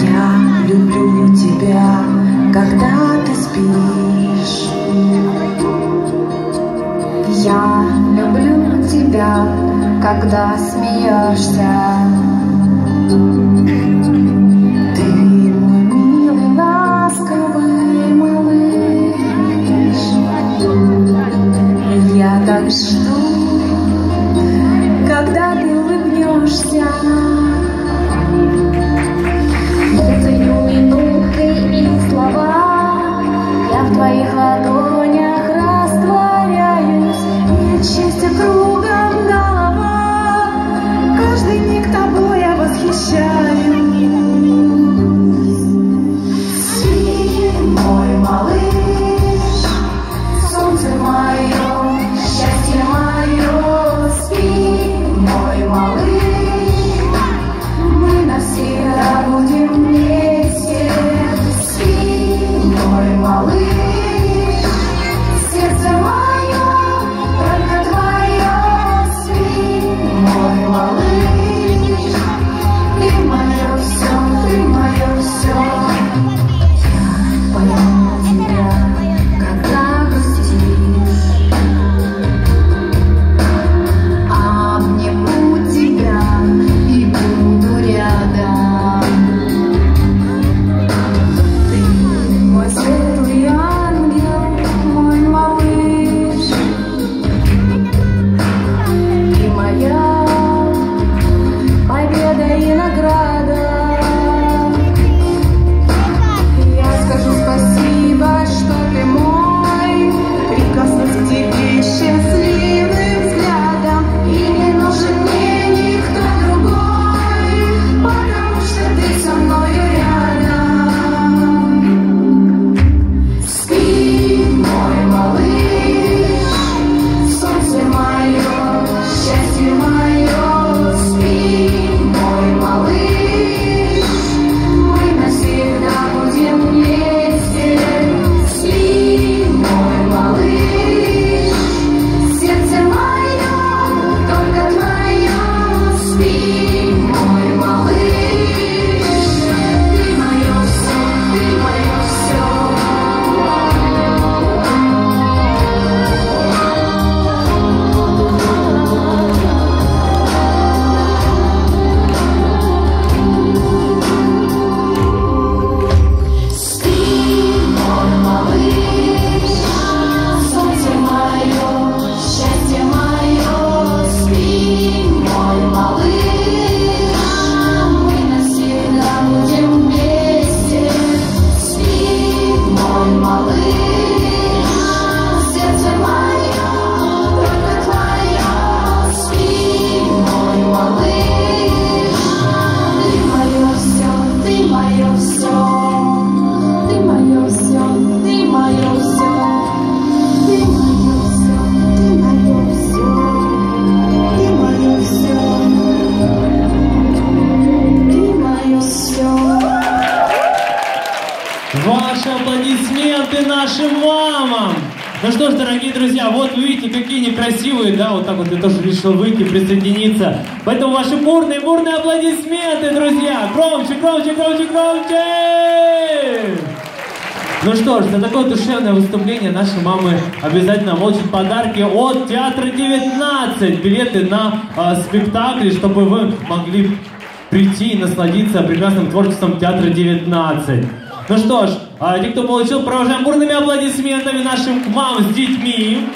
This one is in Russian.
Я люблю тебя, когда ты спишь. Я люблю тебя, когда смеешься. тобой я восхищаюсь. Ваши аплодисменты нашим мамам! Ну что ж, дорогие друзья, вот вы видите, какие некрасивые, да, вот так вот я тоже решил выйти, присоединиться. Поэтому ваши бурные, бурные аплодисменты, друзья! Громче, громче, громче, громче! Ну что ж, за такое душевное выступление наши мамы обязательно получат подарки от Театра 19. Билеты на э, спектакли, чтобы вы могли прийти и насладиться прекрасным творчеством Театра 19. Ну что ж, а те, кто получил, провожаем бурными аплодисментами нашим мам с детьми.